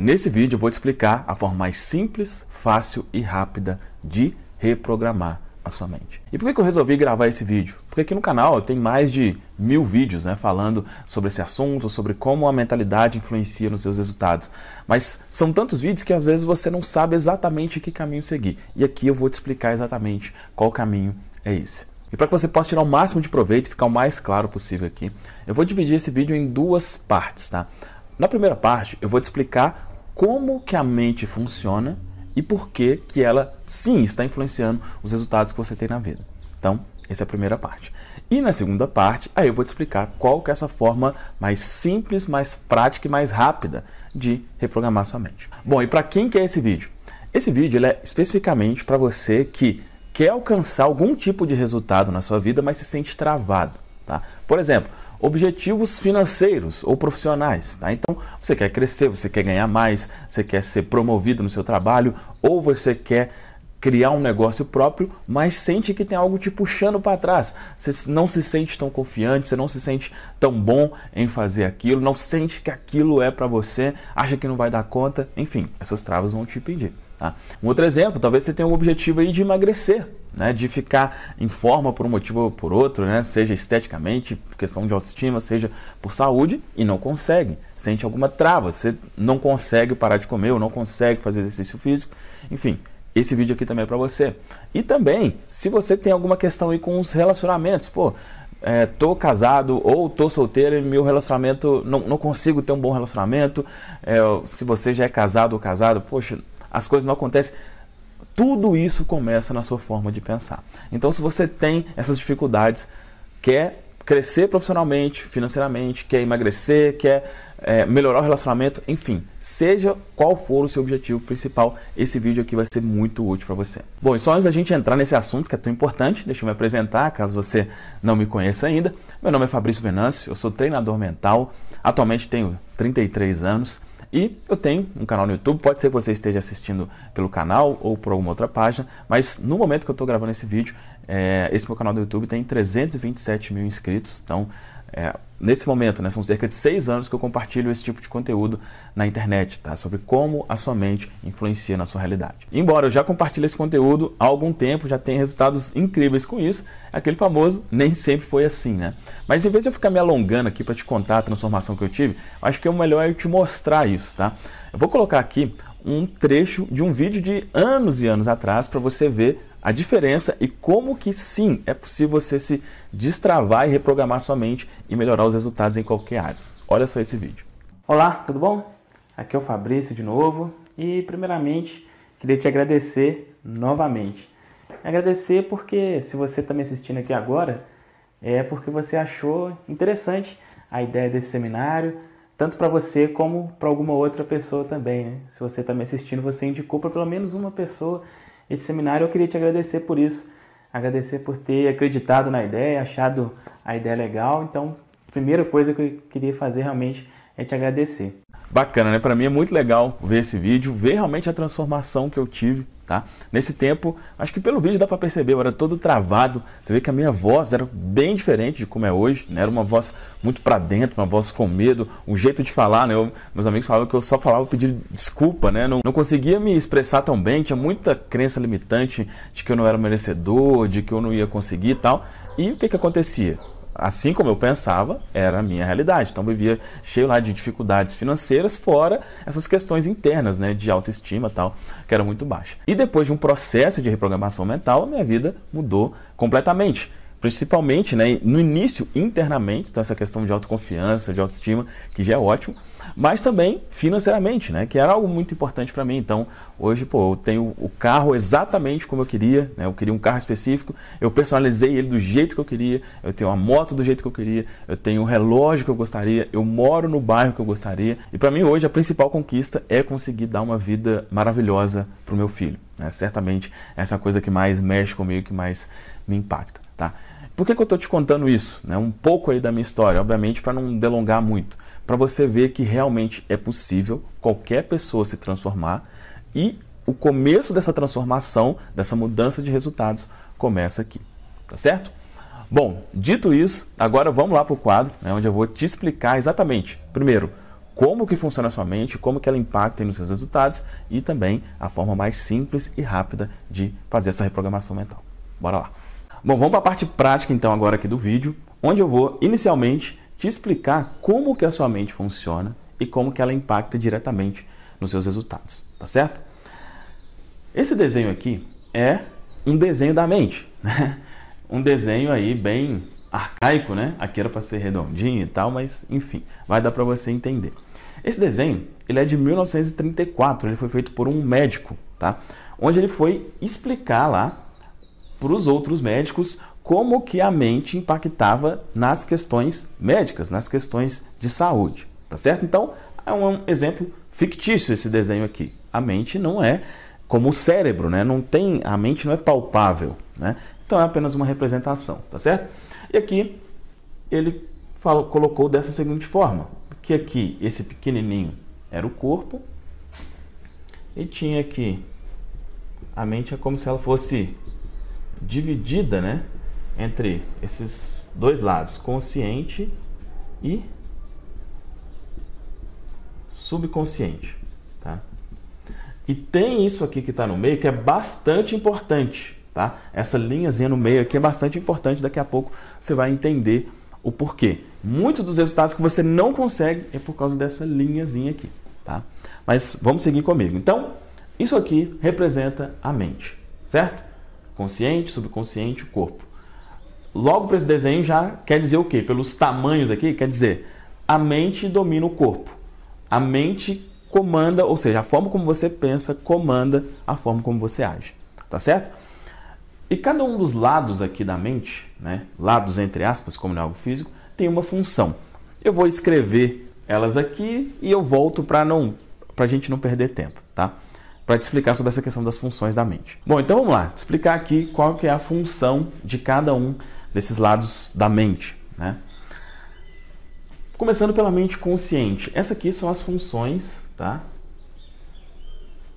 Nesse vídeo eu vou te explicar a forma mais simples, fácil e rápida de reprogramar a sua mente. E por que eu resolvi gravar esse vídeo? Porque aqui no canal tem mais de mil vídeos né, falando sobre esse assunto, sobre como a mentalidade influencia nos seus resultados. Mas são tantos vídeos que às vezes você não sabe exatamente que caminho seguir. E aqui eu vou te explicar exatamente qual caminho é esse. E para que você possa tirar o máximo de proveito e ficar o mais claro possível aqui, eu vou dividir esse vídeo em duas partes, tá? Na primeira parte, eu vou te explicar como que a mente funciona e por que que ela sim está influenciando os resultados que você tem na vida. Então, essa é a primeira parte. E na segunda parte, aí eu vou te explicar qual que é essa forma mais simples, mais prática e mais rápida de reprogramar sua mente. Bom, e para quem que é esse vídeo? Esse vídeo é especificamente para você que quer alcançar algum tipo de resultado na sua vida, mas se sente travado. Tá? Por exemplo, objetivos financeiros ou profissionais. Tá? Então, você quer crescer, você quer ganhar mais, você quer ser promovido no seu trabalho ou você quer criar um negócio próprio, mas sente que tem algo te puxando para trás. Você não se sente tão confiante, você não se sente tão bom em fazer aquilo, não sente que aquilo é para você, acha que não vai dar conta, enfim, essas travas vão te impedir. Tá? Um outro exemplo, talvez você tenha um objetivo aí de emagrecer, né, de ficar em forma por um motivo ou por outro, né, seja esteticamente, questão de autoestima, seja por saúde, e não consegue, sente alguma trava, você não consegue parar de comer ou não consegue fazer exercício físico, enfim, esse vídeo aqui também é para você. E também, se você tem alguma questão aí com os relacionamentos, pô, é, tô casado ou tô solteiro e meu relacionamento, não, não consigo ter um bom relacionamento, é, se você já é casado ou casado, poxa, as coisas não acontecem. Tudo isso começa na sua forma de pensar. Então, se você tem essas dificuldades, quer crescer profissionalmente, financeiramente, quer emagrecer, quer é, melhorar o relacionamento, enfim, seja qual for o seu objetivo principal, esse vídeo aqui vai ser muito útil para você. Bom, e só antes da gente entrar nesse assunto que é tão importante, deixa eu me apresentar, caso você não me conheça ainda. Meu nome é Fabrício Venâncio, eu sou treinador mental, atualmente tenho 33 anos. E eu tenho um canal no YouTube, pode ser que você esteja assistindo pelo canal ou por alguma outra página, mas no momento que eu estou gravando esse vídeo, é, esse meu canal do YouTube tem 327 mil inscritos, então é, nesse momento, né, são cerca de seis anos que eu compartilho esse tipo de conteúdo na internet, tá? Sobre como a sua mente influencia na sua realidade. Embora eu já compartilhe esse conteúdo há algum tempo, já tenha resultados incríveis com isso, aquele famoso nem sempre foi assim, né? Mas em vez de eu ficar me alongando aqui para te contar a transformação que eu tive, acho que o melhor é eu te mostrar isso, tá? Eu vou colocar aqui um trecho de um vídeo de anos e anos atrás para você ver a diferença e como que sim é possível você se destravar e reprogramar sua mente e melhorar os resultados em qualquer área. Olha só esse vídeo. Olá, tudo bom? Aqui é o Fabrício de novo e primeiramente queria te agradecer novamente. Agradecer porque se você está me assistindo aqui agora é porque você achou interessante a ideia desse seminário, tanto para você como para alguma outra pessoa também. Né? Se você está me assistindo, você indicou para pelo menos uma pessoa esse seminário. Eu queria te agradecer por isso, agradecer por ter acreditado na ideia, achado a ideia legal. Então, primeira coisa que eu queria fazer realmente é te agradecer. Bacana, né? Para mim é muito legal ver esse vídeo, ver realmente a transformação que eu tive Tá? Nesse tempo, acho que pelo vídeo dá para perceber, eu era todo travado. Você vê que a minha voz era bem diferente de como é hoje, né? Era uma voz muito para dentro, uma voz com medo, um jeito de falar, né? Eu, meus amigos falavam que eu só falava pedindo desculpa, né? Não, não conseguia me expressar tão bem, tinha muita crença limitante de que eu não era merecedor, de que eu não ia conseguir e tal. E o que que acontecia? Assim como eu pensava, era a minha realidade. Então vivia cheio lá de dificuldades financeiras, fora essas questões internas, né, de autoestima tal, que era muito baixa. E depois de um processo de reprogramação mental, a minha vida mudou completamente. Principalmente, né, no início, internamente, então essa questão de autoconfiança, de autoestima, que já é ótimo, mas também financeiramente, né? Que era algo muito importante para mim. Então, hoje, pô, eu tenho o carro exatamente como eu queria, né? Eu queria um carro específico, eu personalizei ele do jeito que eu queria, eu tenho a moto do jeito que eu queria, eu tenho o relógio que eu gostaria, eu moro no bairro que eu gostaria. E para mim hoje a principal conquista é conseguir dar uma vida maravilhosa para o meu filho. Né? Certamente essa é coisa que mais mexe comigo, que mais me impacta, tá? Por que, que eu estou te contando isso? Né? Um pouco aí da minha história, obviamente para não delongar muito para você ver que realmente é possível qualquer pessoa se transformar e o começo dessa transformação, dessa mudança de resultados, começa aqui. Tá certo? Bom, dito isso, agora vamos lá para o quadro, né, onde eu vou te explicar exatamente, primeiro, como que funciona a sua mente, como que ela impacta nos seus resultados e também a forma mais simples e rápida de fazer essa reprogramação mental. Bora lá. Bom, vamos para a parte prática então agora aqui do vídeo, onde eu vou inicialmente te explicar como que a sua mente funciona e como que ela impacta diretamente nos seus resultados, tá certo? Esse desenho aqui é um desenho da mente, né? Um desenho aí bem arcaico, né? Aqui era para ser redondinho e tal, mas enfim, vai dar para você entender. Esse desenho, ele é de 1934, ele foi feito por um médico, tá? Onde ele foi explicar lá para os outros médicos como que a mente impactava nas questões médicas, nas questões de saúde, tá certo? Então, é um exemplo fictício esse desenho aqui. A mente não é como o cérebro, né? Não tem, a mente não é palpável, né? Então é apenas uma representação, tá certo? E aqui ele falou, colocou dessa seguinte forma, que aqui esse pequenininho era o corpo e tinha aqui a mente é como se ela fosse dividida, né, entre esses dois lados, consciente e subconsciente, tá? E tem isso aqui que está no meio que é bastante importante, tá? Essa linhazinha no meio aqui é bastante importante, daqui a pouco você vai entender o porquê. Muitos dos resultados que você não consegue é por causa dessa linhazinha aqui, tá? Mas vamos seguir comigo. Então, isso aqui representa a mente, certo? Consciente, subconsciente, o corpo. Logo para esse desenho já quer dizer o quê? Pelos tamanhos aqui, quer dizer a mente domina o corpo. A mente comanda, ou seja, a forma como você pensa comanda a forma como você age. Tá certo? E cada um dos lados aqui da mente, né, lados entre aspas, como não é algo físico, tem uma função. Eu vou escrever elas aqui e eu volto para não para a gente não perder tempo, tá? Para te explicar sobre essa questão das funções da mente. Bom, então vamos lá, explicar aqui qual que é a função de cada um desses lados da mente, né? Começando pela mente consciente. Essas aqui são as funções, tá?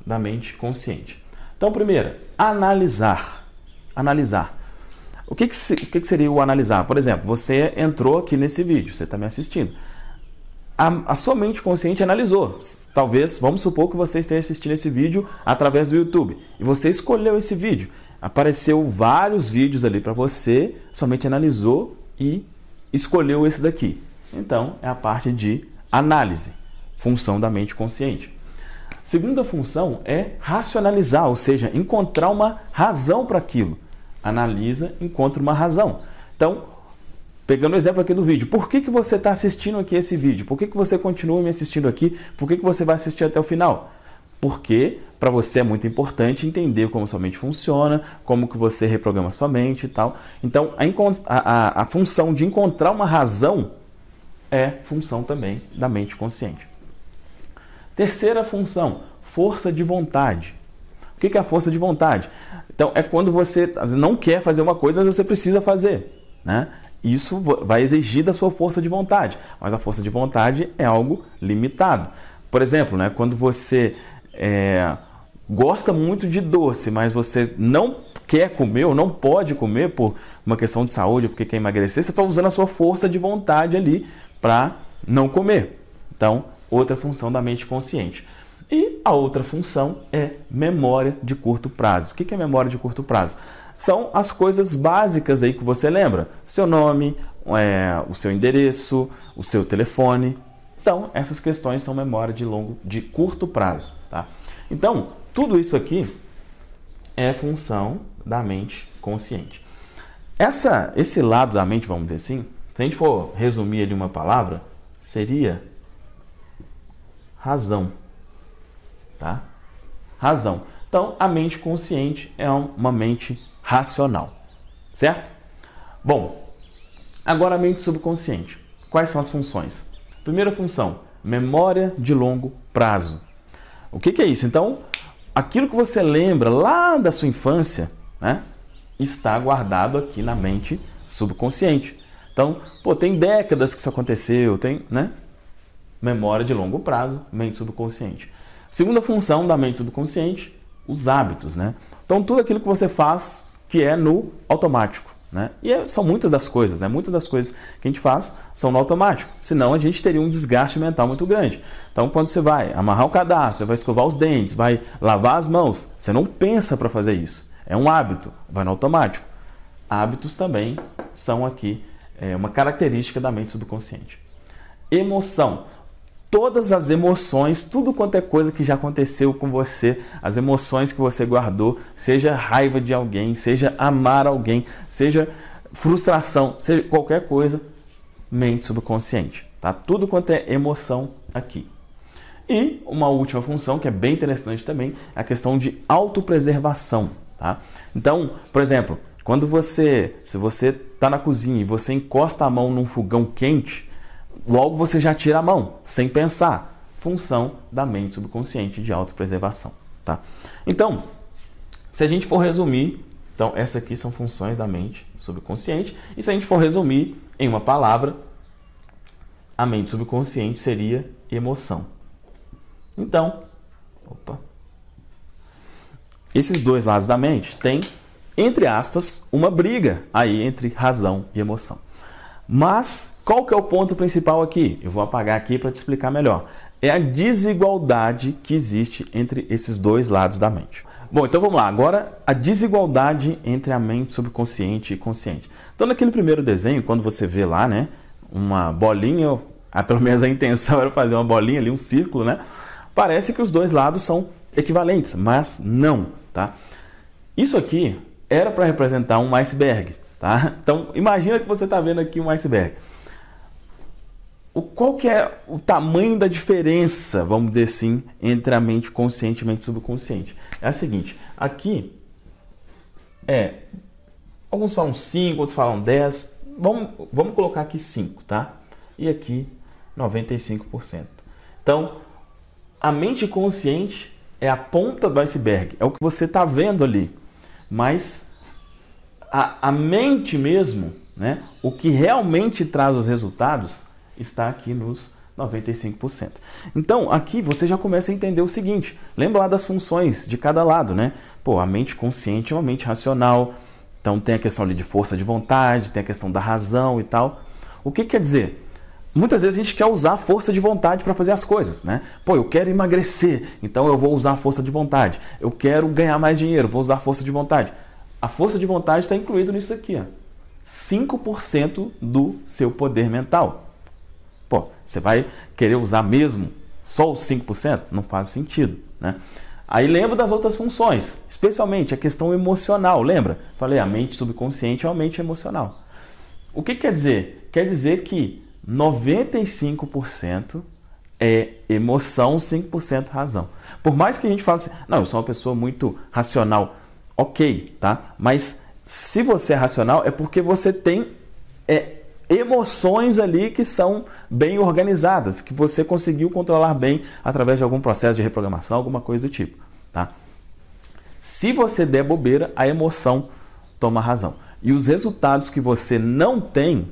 Da mente consciente. Então, primeira, analisar. Analisar. O que, que, o que, que seria o analisar? Por exemplo, você entrou aqui nesse vídeo, você está me assistindo a, a, sua mente consciente analisou. Talvez, vamos supor que você esteja assistindo esse vídeo através do YouTube e você escolheu esse vídeo. Apareceu vários vídeos ali para você, somente analisou e escolheu esse daqui. Então, é a parte de análise, função da mente consciente. Segunda função é racionalizar, ou seja, encontrar uma razão para aquilo. Analisa, encontra uma razão. Então, Pegando o exemplo aqui do vídeo, por que, que você está assistindo aqui esse vídeo? Por que, que você continua me assistindo aqui? Por que, que você vai assistir até o final? Porque para você é muito importante entender como sua mente funciona, como que você reprograma sua mente e tal. Então, a, a, a função de encontrar uma razão é função também da mente consciente. Terceira função, força de vontade. O que é a força de vontade? Então, é quando você não quer fazer uma coisa, mas você precisa fazer. Né? Isso vai exigir da sua força de vontade, mas a força de vontade é algo limitado. Por exemplo, né, quando você é, gosta muito de doce, mas você não quer comer ou não pode comer por uma questão de saúde, porque quer emagrecer, você está usando a sua força de vontade ali para não comer. Então, outra função da mente consciente. E a outra função é memória de curto prazo. O que é memória de curto prazo? São as coisas básicas aí que você lembra: seu nome, é, o seu endereço, o seu telefone. Então, essas questões são memória de longo, de curto prazo, tá? Então, tudo isso aqui é função da mente consciente. Essa, esse lado da mente, vamos dizer assim, se a gente for resumir em uma palavra, seria razão, tá? Razão. Então, a mente consciente é uma mente racional. Certo? Bom, agora a mente subconsciente. Quais são as funções? Primeira função, memória de longo prazo. O que, que é isso? Então, aquilo que você lembra lá da sua infância, né, está guardado aqui na mente subconsciente. Então, pô, tem décadas que isso aconteceu, tem, né? Memória de longo prazo, mente subconsciente. Segunda função da mente subconsciente, os hábitos, né? Então, tudo aquilo que você faz que é no automático. Né? E é, são muitas das coisas, né? muitas das coisas que a gente faz são no automático, senão a gente teria um desgaste mental muito grande. Então, quando você vai amarrar o cadastro, você vai escovar os dentes, vai lavar as mãos, você não pensa para fazer isso, é um hábito, vai no automático. Hábitos também são aqui é, uma característica da mente subconsciente. Emoção todas as emoções, tudo quanto é coisa que já aconteceu com você, as emoções que você guardou, seja raiva de alguém, seja amar alguém, seja frustração, seja qualquer coisa, mente subconsciente, tá? Tudo quanto é emoção aqui. E uma última função que é bem interessante também, é a questão de autopreservação, tá? Então, por exemplo, quando você, se você está na cozinha e você encosta a mão num fogão quente, logo você já tira a mão, sem pensar. Função da mente subconsciente de autopreservação. Tá? Então, se a gente for resumir, então essas aqui são funções da mente subconsciente, e se a gente for resumir em uma palavra, a mente subconsciente seria emoção. Então, opa, esses dois lados da mente têm, entre aspas, uma briga aí entre razão e emoção. Mas qual que é o ponto principal aqui? Eu vou apagar aqui para te explicar melhor. É a desigualdade que existe entre esses dois lados da mente. Bom, então vamos lá. Agora, a desigualdade entre a mente subconsciente e consciente. Então, naquele primeiro desenho, quando você vê lá, né, uma bolinha, ah, pelo menos a intenção era fazer uma bolinha ali, um círculo, né? Parece que os dois lados são equivalentes, mas não, tá? Isso aqui era para representar um iceberg. Tá? Então, imagina que você está vendo aqui um iceberg. O, qual que é o tamanho da diferença, vamos dizer assim, entre a mente consciente e a mente subconsciente? É a seguinte, aqui é, alguns falam 5, outros falam 10, vamos, vamos colocar aqui 5, tá? E aqui 95%. Então, a mente consciente é a ponta do iceberg, é o que você está vendo ali, mas a, a mente mesmo, né, o que realmente traz os resultados, está aqui nos 95%. Então, aqui você já começa a entender o seguinte: lembra lá das funções de cada lado, né? Pô, a mente consciente é uma mente racional, então tem a questão ali de força de vontade, tem a questão da razão e tal. O que quer dizer? Muitas vezes a gente quer usar a força de vontade para fazer as coisas, né? Pô, eu quero emagrecer, então eu vou usar a força de vontade. Eu quero ganhar mais dinheiro, vou usar a força de vontade. A força de vontade está incluído nisso aqui. Ó. 5% do seu poder mental. Pô, você vai querer usar mesmo só os 5%? Não faz sentido. Né? Aí lembra das outras funções, especialmente a questão emocional. Lembra? Falei, a mente subconsciente é uma mente emocional. O que quer dizer? Quer dizer que 95% é emoção, 5% razão. Por mais que a gente fale assim, não, eu sou uma pessoa muito racional ok, tá? Mas se você é racional, é porque você tem é, emoções ali que são bem organizadas, que você conseguiu controlar bem através de algum processo de reprogramação, alguma coisa do tipo, tá? Se você der bobeira, a emoção toma razão. E os resultados que você não tem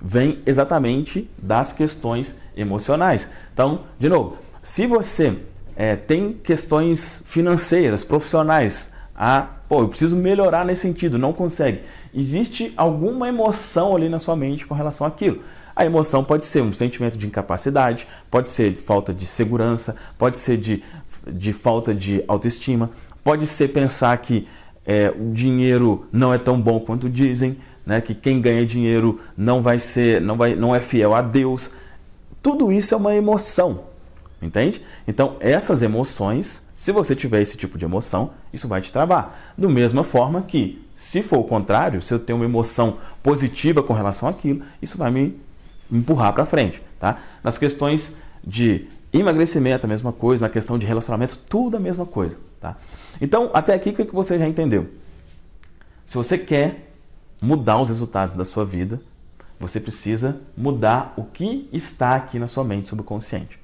vêm exatamente das questões emocionais. Então, de novo, se você é, tem questões financeiras, profissionais, a, pô, eu preciso melhorar nesse sentido, não consegue. Existe alguma emoção ali na sua mente com relação àquilo. A emoção pode ser um sentimento de incapacidade, pode ser de falta de segurança, pode ser de, de falta de autoestima, pode ser pensar que é, o dinheiro não é tão bom quanto dizem, né, que quem ganha dinheiro não vai ser, não, vai, não é fiel a Deus. Tudo isso é uma emoção, entende? Então essas emoções se você tiver esse tipo de emoção, isso vai te travar. Da mesma forma que, se for o contrário, se eu tenho uma emoção positiva com relação àquilo, isso vai me empurrar para frente. Tá? Nas questões de emagrecimento, a mesma coisa, na questão de relacionamento, tudo a mesma coisa. Tá? Então, até aqui, o que você já entendeu? Se você quer mudar os resultados da sua vida, você precisa mudar o que está aqui na sua mente subconsciente.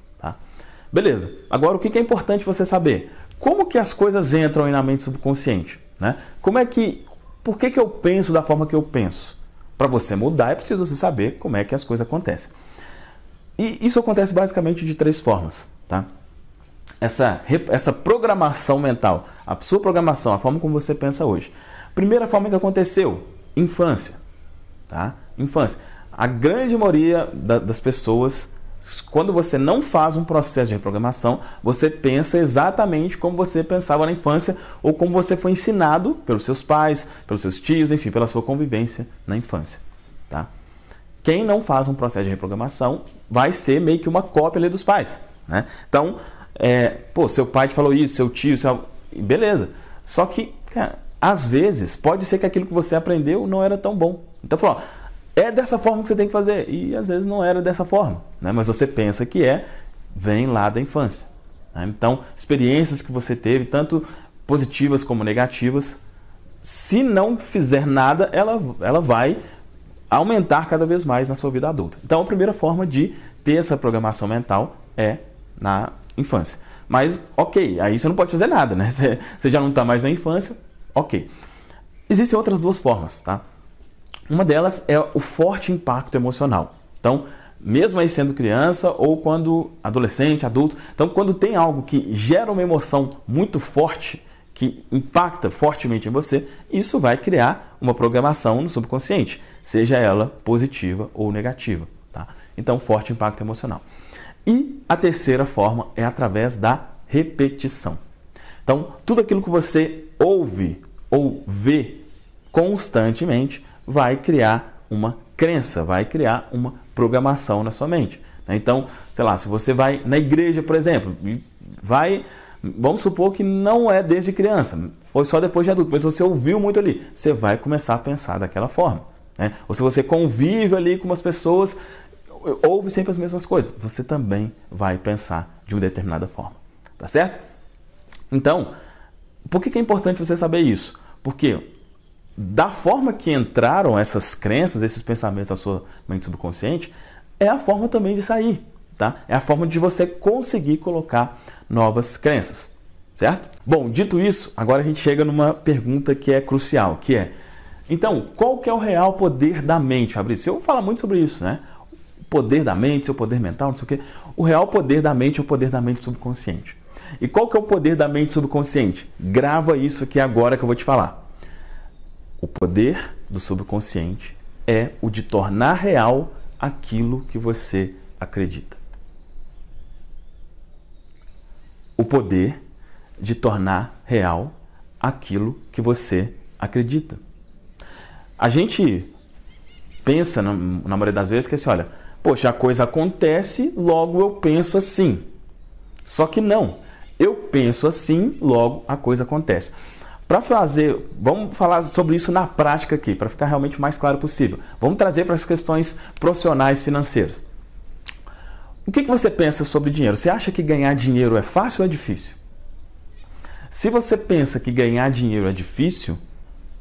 Beleza. Agora, o que é importante você saber? Como que as coisas entram na mente subconsciente? Né? Como é que... Por que, que eu penso da forma que eu penso? Para você mudar, é preciso você saber como é que as coisas acontecem. E isso acontece basicamente de três formas. Tá? Essa, essa programação mental, a sua programação, a forma como você pensa hoje. Primeira forma que aconteceu, infância. tá? Infância. A grande maioria da, das pessoas, quando você não faz um processo de reprogramação, você pensa exatamente como você pensava na infância ou como você foi ensinado pelos seus pais, pelos seus tios, enfim, pela sua convivência na infância, tá? Quem não faz um processo de reprogramação vai ser meio que uma cópia ali dos pais, né? Então, é, pô, seu pai te falou isso, seu tio, seu... beleza. Só que, cara, às vezes pode ser que aquilo que você aprendeu não era tão bom. Então, falou, é dessa forma que você tem que fazer. E às vezes não era dessa forma, né? mas você pensa que é, vem lá da infância. Né? Então, experiências que você teve, tanto positivas como negativas, se não fizer nada, ela, ela vai aumentar cada vez mais na sua vida adulta. Então, a primeira forma de ter essa programação mental é na infância. Mas, ok, aí você não pode fazer nada, né? Você, já não está mais na infância, ok. Existem outras duas formas, tá? Uma delas é o forte impacto emocional. Então, mesmo aí sendo criança ou quando adolescente, adulto, então quando tem algo que gera uma emoção muito forte, que impacta fortemente em você, isso vai criar uma programação no subconsciente, seja ela positiva ou negativa. Tá? Então, forte impacto emocional. E a terceira forma é através da repetição. Então, tudo aquilo que você ouve ou vê constantemente vai criar uma crença, vai criar uma programação na sua mente. Né? Então, sei lá, se você vai na igreja, por exemplo, vai, vamos supor que não é desde criança, foi só depois de adulto, mas você ouviu muito ali, você vai começar a pensar daquela forma. Né? Ou se você convive ali com umas pessoas ouve sempre as mesmas coisas, você também vai pensar de uma determinada forma. Tá certo? Então, por que é importante você saber isso? Porque da forma que entraram essas crenças, esses pensamentos na sua mente subconsciente, é a forma também de sair, tá? É a forma de você conseguir colocar novas crenças, certo? Bom, dito isso, agora a gente chega numa pergunta que é crucial, que é então, qual que é o real poder da mente, Fabrício? Eu falar muito sobre isso, né? poder da mente, seu poder mental, não sei o quê. O real poder da mente é o poder da mente subconsciente. E qual que é o poder da mente subconsciente? Grava isso aqui agora que eu vou te falar. O poder do subconsciente é o de tornar real aquilo que você acredita. O poder de tornar real aquilo que você acredita. A gente pensa, na, maioria das vezes, que assim, olha, Poxa, a coisa acontece, logo eu penso assim. Só que não. Eu penso assim, logo a coisa acontece. Para fazer, vamos falar sobre isso na prática aqui, para ficar realmente o mais claro possível. Vamos trazer para as questões profissionais financeiras. O que, que você pensa sobre dinheiro? Você acha que ganhar dinheiro é fácil ou é difícil? Se você pensa que ganhar dinheiro é difícil,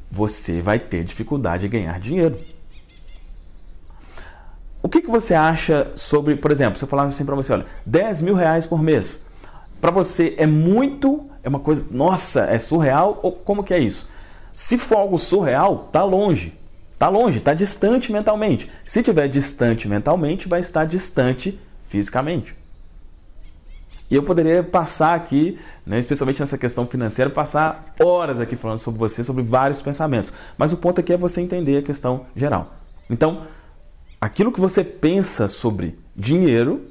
você vai ter dificuldade de ganhar dinheiro. O que, que você acha sobre, por exemplo, se eu falar assim para você, olha, 10 mil reais por mês, para você é muito, é uma coisa, nossa, é surreal ou como que é isso? Se for algo surreal, tá longe, tá longe, tá distante mentalmente. Se tiver distante mentalmente, vai estar distante fisicamente. E eu poderia passar aqui, né, especialmente nessa questão financeira, passar horas aqui falando sobre você, sobre vários pensamentos. Mas o ponto aqui é você entender a questão geral. Então, aquilo que você pensa sobre dinheiro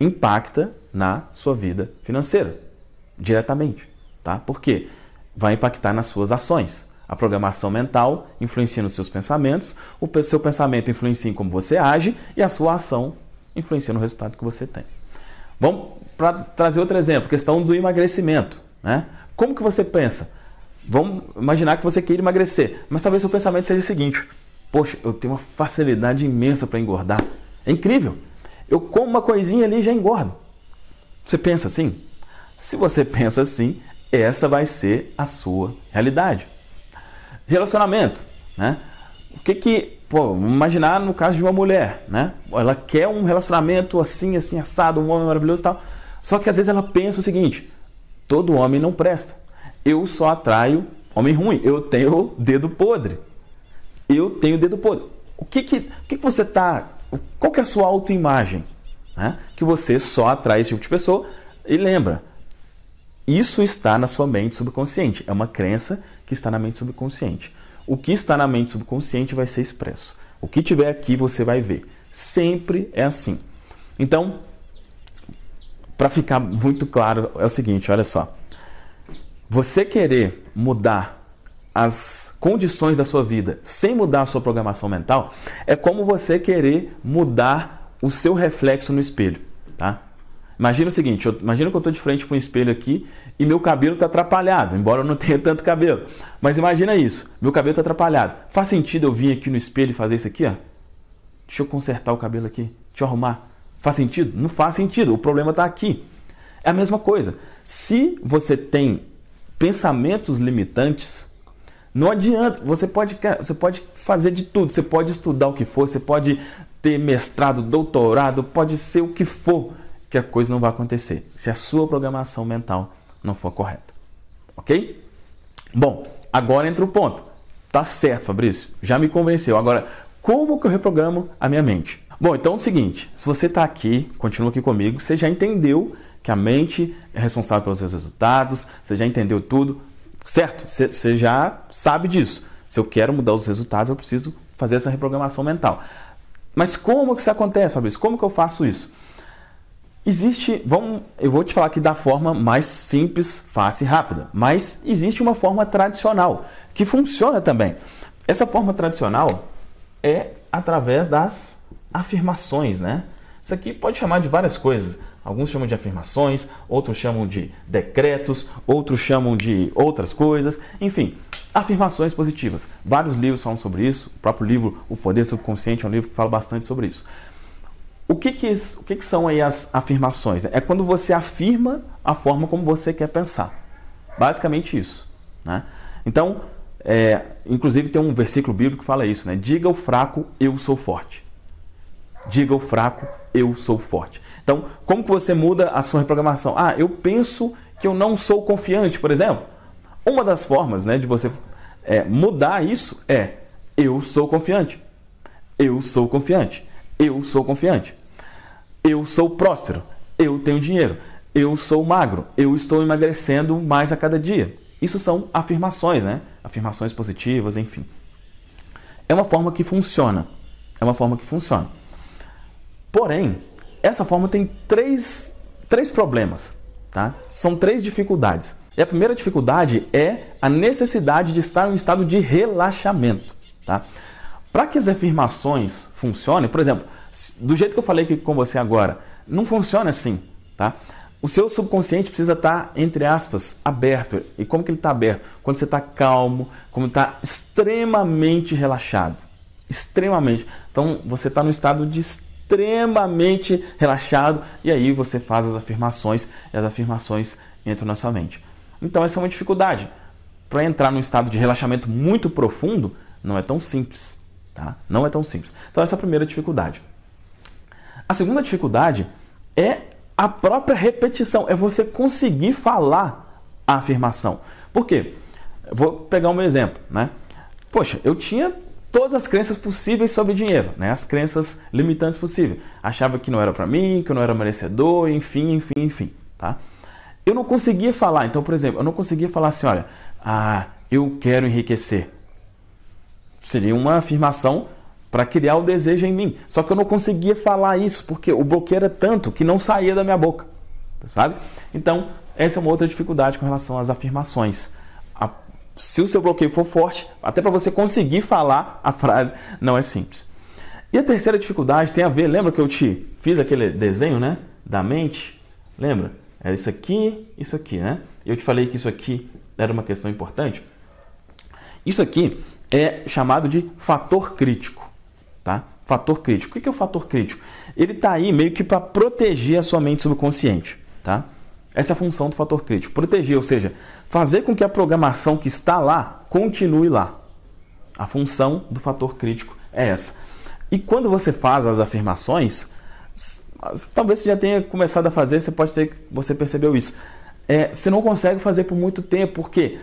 impacta na sua vida financeira diretamente, tá? Por quê? Vai impactar nas suas ações. A programação mental influencia nos seus pensamentos, o seu pensamento influencia em como você age e a sua ação influencia no resultado que você tem. Vamos para trazer outro exemplo, questão do emagrecimento, né? Como que você pensa? Vamos imaginar que você queira emagrecer, mas talvez seu pensamento seja o seguinte: Poxa, eu tenho uma facilidade imensa para engordar. É incrível. Eu como uma coisinha ali e já engordo. Você pensa assim? Se você pensa assim, essa vai ser a sua realidade. Relacionamento, né? O que que, pô, imaginar no caso de uma mulher, né? Ela quer um relacionamento assim, assim, assado, um homem maravilhoso e tal. Só que às vezes ela pensa o seguinte: todo homem não presta. Eu só atraio homem ruim. Eu tenho dedo podre eu tenho dedo podre. O que que, o que, que você está. Qual que é a sua autoimagem? Né? Que você só atrai esse tipo de pessoa. E lembra, isso está na sua mente subconsciente. É uma crença que está na mente subconsciente. O que está na mente subconsciente vai ser expresso. O que tiver aqui você vai ver. Sempre é assim. Então, para ficar muito claro, é o seguinte: olha só. Você querer mudar as condições da sua vida sem mudar a sua programação mental é como você querer mudar o seu reflexo no espelho, tá? Imagina o seguinte, eu, imagina que eu estou de frente para um espelho aqui e meu cabelo está atrapalhado, embora eu não tenha tanto cabelo. Mas imagina isso, meu cabelo está atrapalhado. Faz sentido eu vir aqui no espelho e fazer isso aqui? Ó? Deixa eu consertar o cabelo aqui, deixa eu arrumar. Faz sentido? Não faz sentido, o problema está aqui. É a mesma coisa. Se você tem pensamentos limitantes, não adianta, você pode, você pode fazer de tudo, você pode estudar o que for, você pode ter mestrado, doutorado, pode ser o que for que a coisa não vai acontecer se a sua programação mental não for correta. Ok? Bom, agora entra o ponto. Tá certo, Fabrício, já me convenceu. Agora, como que eu reprogramo a minha mente? Bom, então é o seguinte: se você está aqui, continua aqui comigo, você já entendeu que a mente é responsável pelos seus resultados, você já entendeu tudo, certo? Você, você já sabe disso. Se eu quero mudar os resultados, eu preciso fazer essa reprogramação mental. Mas como que isso acontece, Fabrício? Como que eu faço isso? Existe, vamos, eu vou te falar aqui da forma mais simples, fácil e rápida, mas existe uma forma tradicional que funciona também. Essa forma tradicional é através das afirmações, né? Isso aqui pode chamar de várias coisas. Alguns chamam de afirmações, outros chamam de decretos, outros chamam de outras coisas, enfim, afirmações positivas. Vários livros falam sobre isso. O próprio livro O Poder Subconsciente é um livro que fala bastante sobre isso. O que, que, o que, que são aí as afirmações? É quando você afirma a forma como você quer pensar. Basicamente isso. Né? Então, é, inclusive tem um versículo bíblico que fala isso, né? Diga o fraco, eu sou forte. Diga o fraco, eu sou forte. Então, como que você muda a sua reprogramação? Ah, eu penso que eu não sou confiante, por exemplo. Uma das formas né, de você é, mudar isso é eu sou confiante. Eu sou confiante. Eu sou confiante. Eu sou próspero. Eu tenho dinheiro. Eu sou magro. Eu estou emagrecendo mais a cada dia. Isso são afirmações, né? Afirmações positivas, enfim. É uma forma que funciona. É uma forma que funciona. Porém, essa forma tem três, três problemas. Tá? São três dificuldades. E a primeira dificuldade é a necessidade de estar em um estado de relaxamento. Tá? Para que as afirmações funcionem, por exemplo, do jeito que eu falei aqui com você agora, não funciona assim, tá? O seu subconsciente precisa estar, entre aspas, aberto. E como que ele está aberto? Quando você está calmo, quando está extremamente relaxado. Extremamente. Então, você está no estado de extremamente relaxado e aí você faz as afirmações e as afirmações entram na sua mente. Então, essa é uma dificuldade. Para entrar num estado de relaxamento muito profundo, não é tão simples. Tá? Não é tão simples. Então, essa é a primeira dificuldade. A segunda dificuldade é a própria repetição, é você conseguir falar a afirmação. Por quê? Vou pegar um exemplo, né? Poxa, eu tinha todas as crenças possíveis sobre dinheiro, né? As crenças limitantes possíveis. Achava que não era para mim, que eu não era merecedor, enfim, enfim, enfim, tá? Eu não conseguia falar, então, por exemplo, eu não conseguia falar assim, olha, ah, eu quero enriquecer. Seria uma afirmação para criar o desejo em mim. Só que eu não conseguia falar isso porque o bloqueio era tanto que não saía da minha boca, sabe? Então, essa é uma outra dificuldade com relação às afirmações. A, se o seu bloqueio for forte, até para você conseguir falar a frase, não é simples. E a terceira dificuldade tem a ver, lembra que eu te fiz aquele desenho, né, da mente? Lembra? Era isso aqui, isso aqui, né? Eu te falei que isso aqui era uma questão importante. Isso aqui é chamado de fator crítico. Fator crítico. O que é o fator crítico? Ele está aí meio que para proteger a sua mente subconsciente. Tá? Essa é a função do fator crítico. Proteger, ou seja, fazer com que a programação que está lá continue lá. A função do fator crítico é essa. E quando você faz as afirmações, talvez você já tenha começado a fazer, você pode ter, você percebeu isso. É, você não consegue fazer por muito tempo, porque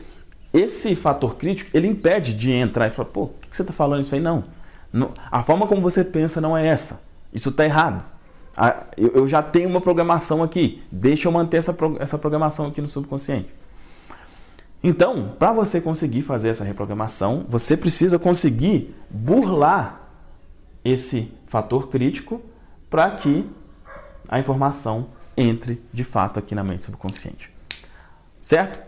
esse fator crítico ele impede de entrar e falar, pô, o que você está falando isso aí? Não. A forma como você pensa não é essa. Isso está errado. Eu já tenho uma programação aqui. Deixa eu manter essa, essa programação aqui no subconsciente. Então, para você conseguir fazer essa reprogramação, você precisa conseguir burlar esse fator crítico para que a informação entre de fato aqui na mente subconsciente. Certo?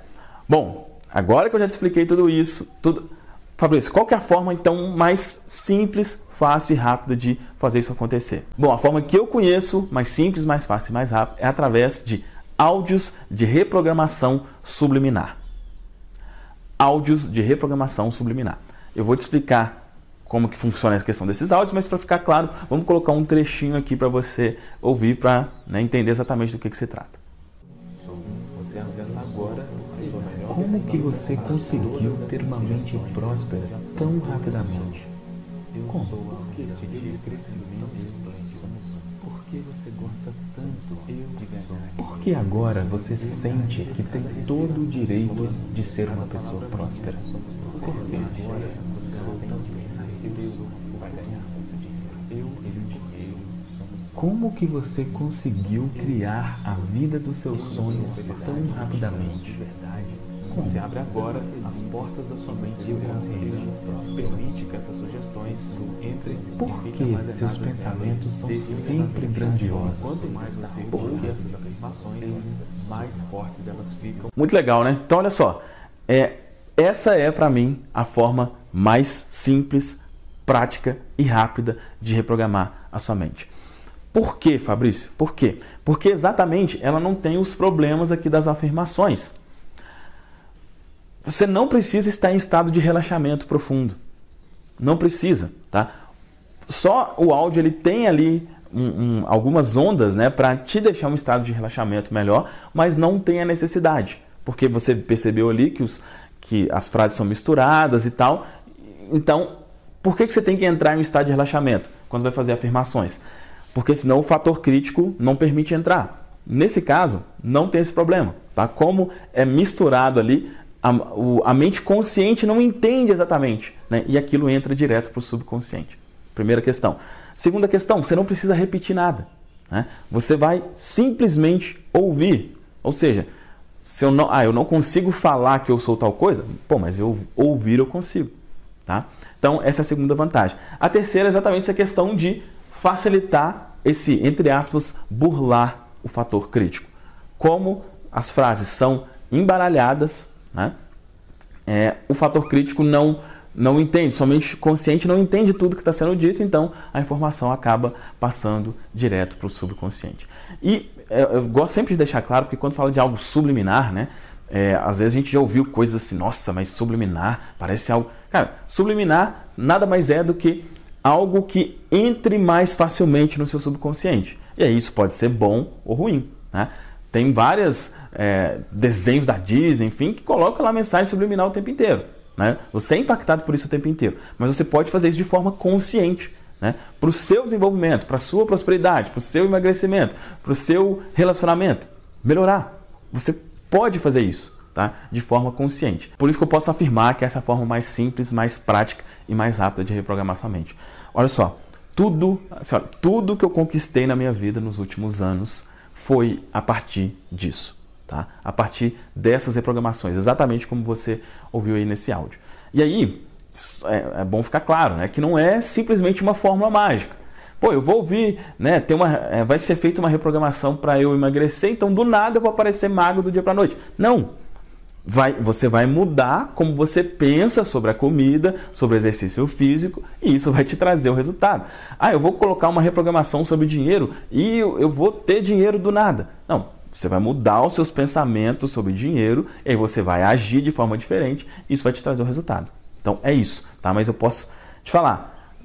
Bom, agora que eu já te expliquei tudo isso, tudo. Fabrício, qual é a forma então mais simples, fácil e rápida de fazer isso acontecer? Bom, a forma que eu conheço, mais simples, mais fácil e mais rápida, é através de áudios de reprogramação subliminar. Áudios de reprogramação subliminar. Eu vou te explicar como que funciona a questão desses áudios, mas para ficar claro, vamos colocar um trechinho aqui para você ouvir para né, entender exatamente do que, que se trata. Como que você conseguiu ter uma mente próspera tão rapidamente? Como? Por que este crescimento Por que você gosta tanto de ganhar? Por que agora você sente que tem todo o direito de ser uma pessoa próspera? Por que agora você sente que nasceu vai ganhar muito dinheiro? Eu tenho dinheiro. Como que você conseguiu criar a vida dos seus sonhos tão rapidamente? Você abre agora as portas da sua mente consciente. Permite que essas sugestões entrem. Por que seus pensamentos são sempre grandiosos? Quanto mais você ouve essas afirmações, mais fortes elas ficam. Muito legal, né? Então, olha só. É, essa é, para mim, a forma mais simples, prática e rápida de reprogramar a sua mente. Por quê, Fabrício? Por quê? Porque exatamente ela não tem os problemas aqui das afirmações. Você não precisa estar em estado de relaxamento profundo. Não precisa, tá? Só o áudio ele tem ali um, um, algumas ondas, né, para te deixar um estado de relaxamento melhor, mas não tem a necessidade, porque você percebeu ali que, os, que as frases são misturadas e tal. Então, por que, que você tem que entrar em um estado de relaxamento quando vai fazer afirmações? Porque senão o fator crítico não permite entrar. Nesse caso, não tem esse problema, tá? Como é misturado ali, a, o, a mente consciente não entende exatamente, né? e aquilo entra direto para o subconsciente. Primeira questão. Segunda questão, você não precisa repetir nada. Né? Você vai simplesmente ouvir. Ou seja, se eu não, ah, eu não consigo falar que eu sou tal coisa, pô, mas eu ouvir eu consigo. Tá? Então, essa é a segunda vantagem. A terceira é exatamente essa questão de facilitar esse, entre aspas, burlar o fator crítico. Como as frases são embaralhadas, né? É, o fator crítico não não entende, somente consciente não entende tudo que está sendo dito, então a informação acaba passando direto para o subconsciente. E é, eu gosto sempre de deixar claro, porque quando fala de algo subliminar, né, é, às vezes a gente já ouviu coisas assim, nossa, mas subliminar parece algo. Cara, subliminar nada mais é do que algo que entre mais facilmente no seu subconsciente. E aí isso pode ser bom ou ruim. Né? Tem vários é, desenhos da Disney, enfim, que colocam lá mensagem subliminal o tempo inteiro. Né? Você é impactado por isso o tempo inteiro, mas você pode fazer isso de forma consciente. Né? Para o seu desenvolvimento, para a sua prosperidade, para o seu emagrecimento, para o seu relacionamento, melhorar. Você pode fazer isso tá? de forma consciente. Por isso que eu posso afirmar que essa é a forma mais simples, mais prática e mais rápida de reprogramar sua mente. Olha só, tudo, assim, olha, tudo que eu conquistei na minha vida nos últimos anos foi a partir disso. Tá? A partir dessas reprogramações, exatamente como você ouviu aí nesse áudio. E aí, é, é bom ficar claro, né, que não é simplesmente uma fórmula mágica. Pô, eu vou ouvir, né? Tem uma, é, vai ser feita uma reprogramação para eu emagrecer, então do nada eu vou aparecer magro do dia para noite. Não, vai, você vai mudar como você pensa sobre a comida, sobre o exercício físico, e isso vai te trazer o resultado. Ah, eu vou colocar uma reprogramação sobre dinheiro e eu, eu vou ter dinheiro do nada. Não, você vai mudar os seus pensamentos sobre dinheiro, e aí você vai agir de forma diferente, e isso vai te trazer o resultado. Então é isso, tá? Mas eu posso te falar,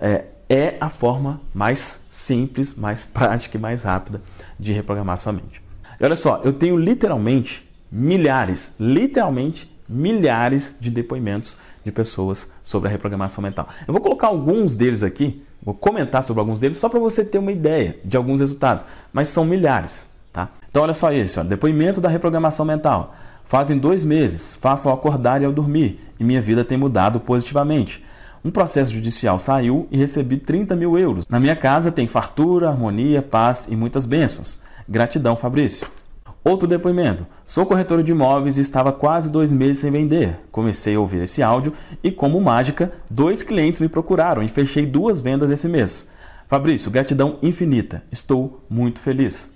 é, é a forma mais simples, mais prática e mais rápida de reprogramar sua mente. E olha só, eu tenho literalmente milhares, literalmente milhares de depoimentos de pessoas sobre a reprogramação mental. Eu vou colocar alguns deles aqui, vou comentar sobre alguns deles só para você ter uma ideia de alguns resultados, mas são milhares, tá? Então olha só esse, ó, depoimento da reprogramação mental. Fazem dois meses, faço ao acordar e ao dormir, e minha vida tem mudado positivamente. Um processo judicial saiu e recebi 30 mil euros. Na minha casa tem fartura, harmonia, paz e muitas bênçãos. Gratidão, Fabrício. Outro depoimento. Sou corretor de imóveis e estava quase dois meses sem vender. Comecei a ouvir esse áudio e, como mágica, dois clientes me procuraram e fechei duas vendas esse mês. Fabrício, gratidão infinita. Estou muito feliz.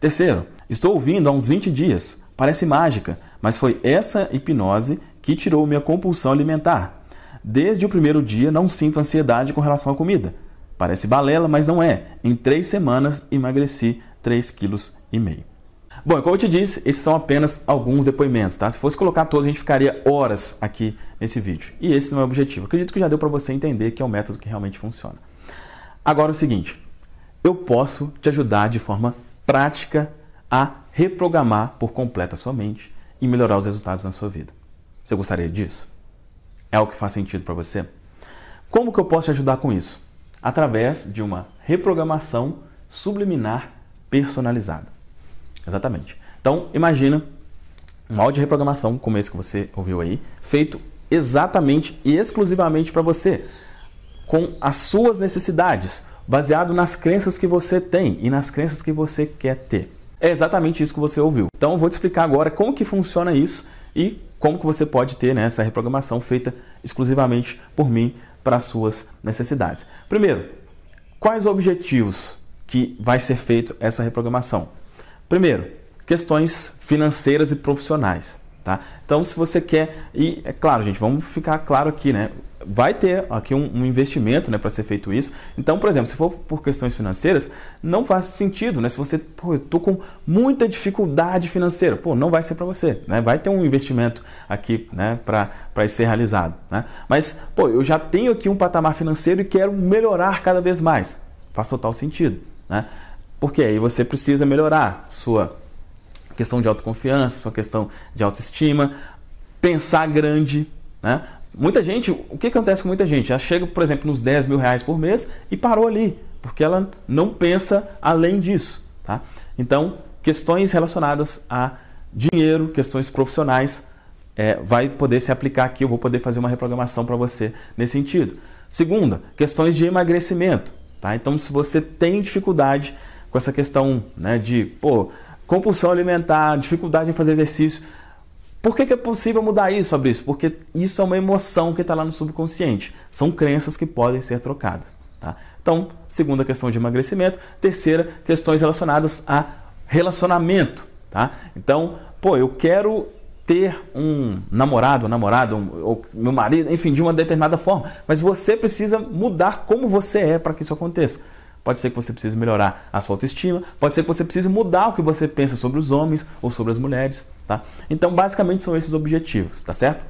Terceiro, estou ouvindo há uns 20 dias. Parece mágica, mas foi essa hipnose que tirou minha compulsão alimentar. Desde o primeiro dia não sinto ansiedade com relação à comida. Parece balela, mas não é. Em três semanas emagreci 3,5 kg. Bom, como eu te disse, esses são apenas alguns depoimentos, tá? Se fosse colocar todos, a gente ficaria horas aqui nesse vídeo. E esse não é o objetivo. Acredito que já deu para você entender que é um método que realmente funciona. Agora é o seguinte, eu posso te ajudar de forma prática a reprogramar por completo a sua mente e melhorar os resultados na sua vida. Você gostaria disso? É o que faz sentido para você? Como que eu posso te ajudar com isso? Através de uma reprogramação subliminar personalizada. Exatamente. Então, imagina um áudio de reprogramação como esse que você ouviu aí, feito exatamente e exclusivamente para você, com as suas necessidades, baseado nas crenças que você tem e nas crenças que você quer ter. É exatamente isso que você ouviu. Então, eu vou te explicar agora como que funciona isso e como que você pode ter né, essa reprogramação feita exclusivamente por mim para as suas necessidades. Primeiro, quais objetivos que vai ser feito essa reprogramação? Primeiro, questões financeiras e profissionais. Tá? Então, se você quer, e é claro, gente, vamos ficar claro aqui, né? Vai ter aqui um, um investimento né, para ser feito isso. Então, por exemplo, se for por questões financeiras, não faz sentido, né? Se você, pô, eu tô com muita dificuldade financeira, pô, não vai ser para você, né? Vai ter um investimento aqui, né, para ser realizado, né? Mas, pô, eu já tenho aqui um patamar financeiro e quero melhorar cada vez mais. Faz total sentido, né? Porque aí você precisa melhorar sua questão de autoconfiança, sua questão de autoestima, pensar grande. Né? Muita gente, o que acontece com muita gente? Ela chega, por exemplo, nos 10 mil reais por mês e parou ali, porque ela não pensa além disso. Tá? Então, questões relacionadas a dinheiro, questões profissionais, é, vai poder se aplicar aqui. Eu vou poder fazer uma reprogramação para você nesse sentido. Segunda, questões de emagrecimento. Tá? Então, se você tem dificuldade com essa questão né, de pô, compulsão alimentar, dificuldade em fazer exercício. Por que, que é possível mudar isso, Fabrício? Porque isso é uma emoção que está lá no subconsciente. São crenças que podem ser trocadas. Tá? Então, segunda questão de emagrecimento. Terceira, questões relacionadas a relacionamento. Tá? Então, pô, eu quero ter um namorado, namorada, um, ou meu marido, enfim, de uma determinada forma. Mas você precisa mudar como você é para que isso aconteça. Pode ser que você precise melhorar a sua autoestima, pode ser que você precise mudar o que você pensa sobre os homens ou sobre as mulheres, tá? Então, basicamente são esses objetivos, tá certo?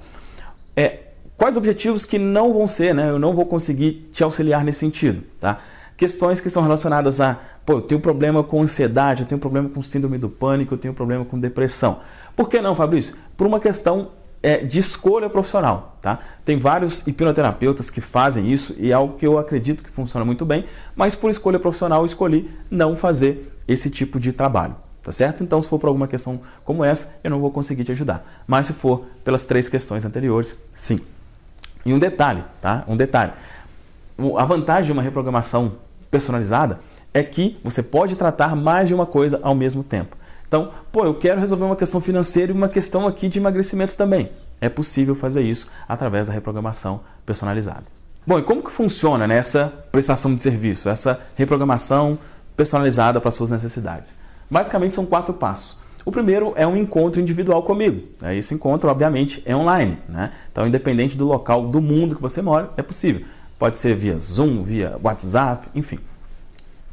É, quais objetivos que não vão ser, né? Eu não vou conseguir te auxiliar nesse sentido, tá? Questões que são relacionadas a, pô, eu tenho problema com ansiedade, eu tenho problema com síndrome do pânico, eu tenho problema com depressão. Por que não, Fabrício? Por uma questão é, de escolha profissional. Tá? Tem vários hipnoterapeutas que fazem isso e é algo que eu acredito que funciona muito bem, mas por escolha profissional eu escolhi não fazer esse tipo de trabalho. Tá certo? Então, se for por alguma questão como essa, eu não vou conseguir te ajudar. Mas se for pelas três questões anteriores, sim. E um detalhe, tá? Um detalhe. A vantagem de uma reprogramação personalizada é que você pode tratar mais de uma coisa ao mesmo tempo. Então, pô, eu quero resolver uma questão financeira e uma questão aqui de emagrecimento também. É possível fazer isso através da reprogramação personalizada. Bom, e como que funciona nessa prestação de serviço, essa reprogramação personalizada para suas necessidades? Basicamente são quatro passos. O primeiro é um encontro individual comigo. Esse encontro, obviamente, é online. Né? Então, independente do local do mundo que você mora, é possível. Pode ser via Zoom, via WhatsApp, enfim.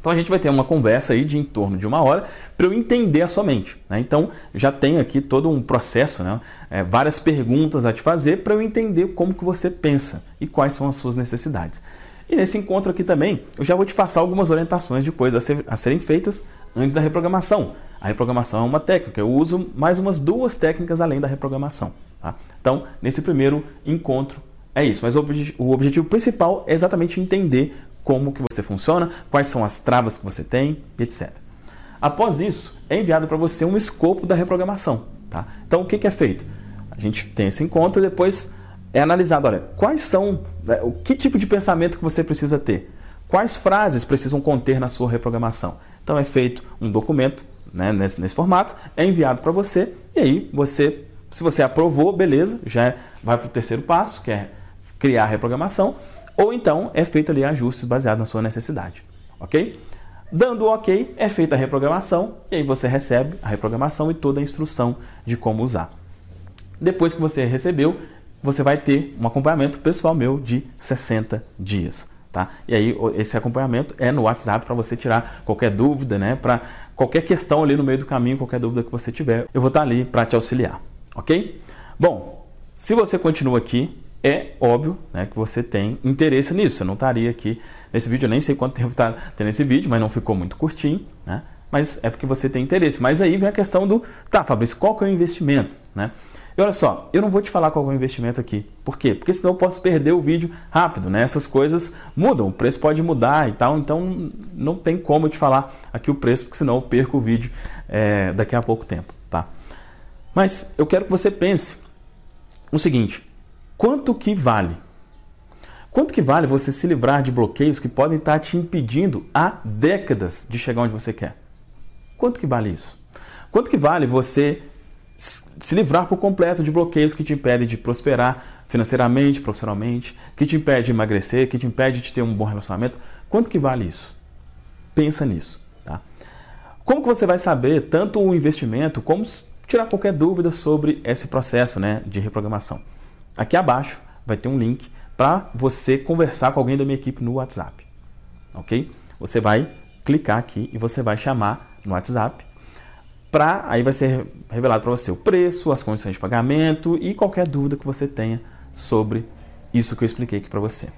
Então a gente vai ter uma conversa aí de em torno de uma hora para eu entender a sua mente. Né? Então já tem aqui todo um processo, né? É, várias perguntas a te fazer para eu entender como que você pensa e quais são as suas necessidades. E nesse encontro aqui também eu já vou te passar algumas orientações de coisas a, ser, a serem feitas antes da reprogramação. A reprogramação é uma técnica, eu uso mais umas duas técnicas além da reprogramação. Tá? Então, nesse primeiro encontro é isso, mas o, o objetivo principal é exatamente entender como que você funciona, quais são as travas que você tem, etc. Após isso, é enviado para você um escopo da reprogramação. Tá? Então, o que, que é feito? A gente tem esse encontro e depois é analisado, olha, quais são, né, o que tipo de pensamento que você precisa ter? Quais frases precisam conter na sua reprogramação? Então é feito um documento né, nesse, nesse formato, é enviado para você e aí você, se você aprovou, beleza, já vai para o terceiro passo, que é criar a reprogramação, ou então é feito ali ajustes baseados na sua necessidade, ok? Dando ok, é feita a reprogramação e aí você recebe a reprogramação e toda a instrução de como usar. Depois que você recebeu, você vai ter um acompanhamento pessoal meu de 60 dias. Tá? E aí esse acompanhamento é no WhatsApp para você tirar qualquer dúvida, né? Para qualquer questão ali no meio do caminho, qualquer dúvida que você tiver, eu vou estar ali para te auxiliar, ok? Bom, se você continua aqui, é óbvio né, que você tem interesse nisso. Você não estaria aqui nesse vídeo, eu nem sei quanto tempo está tendo esse vídeo, mas não ficou muito curtinho, né? Mas é porque você tem interesse. Mas aí vem a questão do, tá, Fabrício, qual que é o investimento, né? E olha só, eu não vou te falar qual é o investimento aqui. Por quê? Porque senão eu posso perder o vídeo rápido, né? Essas coisas mudam, o preço pode mudar e tal, então não tem como eu te falar aqui o preço, porque senão eu perco o vídeo é, daqui a pouco tempo, tá? Mas eu quero que você pense o seguinte, quanto que vale? Quanto que vale você se livrar de bloqueios que podem estar te impedindo há décadas de chegar onde você quer? Quanto que vale isso? Quanto que vale você se livrar por completo de bloqueios que te impedem de prosperar financeiramente, profissionalmente, que te impede de emagrecer, que te impede de ter um bom relacionamento. Quanto que vale isso? Pensa nisso. Tá? Como que você vai saber tanto o investimento como tirar qualquer dúvida sobre esse processo né, de reprogramação? Aqui abaixo vai ter um link para você conversar com alguém da minha equipe no WhatsApp. Ok? Você vai clicar aqui e você vai chamar no WhatsApp para aí vai ser revelado para você o preço, as condições de pagamento e qualquer dúvida que você tenha sobre isso que eu expliquei aqui para você.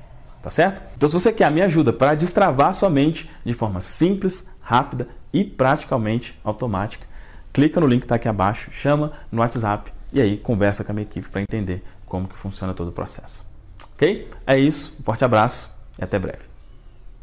Tá certo? Então, se você quer a minha ajuda para destravar sua mente de forma simples, rápida e praticamente automática, clica no link que está aqui abaixo, chama no WhatsApp e aí conversa com a minha equipe para entender como que funciona todo o processo. Ok? É isso, um forte abraço e até breve.